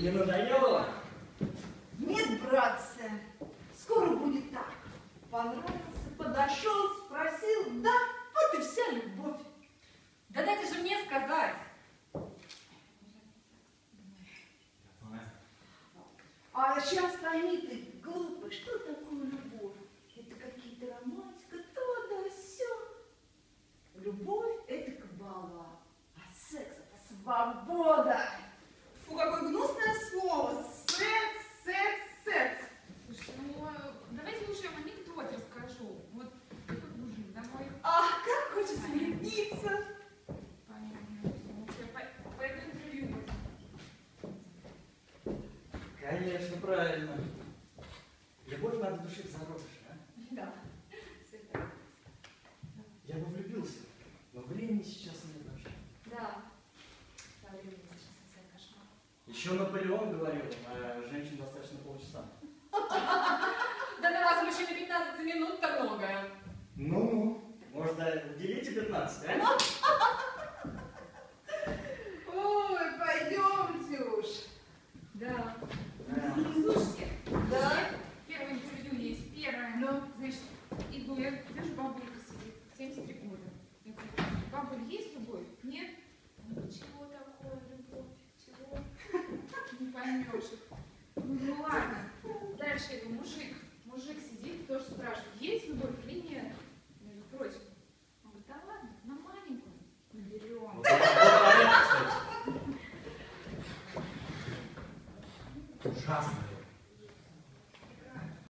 не надоело? Нет, братцы, скоро будет так. Понравился, подошел, спросил, да, вот и вся любовь. Да дайте же мне сказать. А сейчас пойми ты, глупый, что такое любовь? Это какие-то романтика, то да все. Любовь – это кабала, а секс – это свобода. Конечно, правильно. Любовь надо душить зародыш, а? Да, всегда. Я бы влюбился, но времени сейчас нет вообще. Да. Со временем сейчас совсем кошмар. Еще Наполеон говорил, а женщин достаточно полчаса. Да на вас мужчины 15 минут-то много. Ну-ну, можно уделите 15, а? Андрюша. Ну, ну ладно. Дальше я его мужик. Мужик сидит, тоже спрашивает, есть любовь или нет? Между прочим. Он говорит, да ладно, на маленькую. Берем. Ужасно.